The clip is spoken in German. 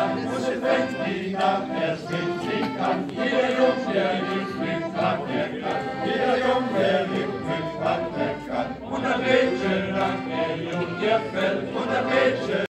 an, und es fängt mich an, er schwimmt sich an. Jeder Jung, der liebt, schwimmt an, der kann. Jeder Jung, der liebt, schwimmt an, der kann. Und ein Mädchen an, der Jung, der fällt, und ein Mädchen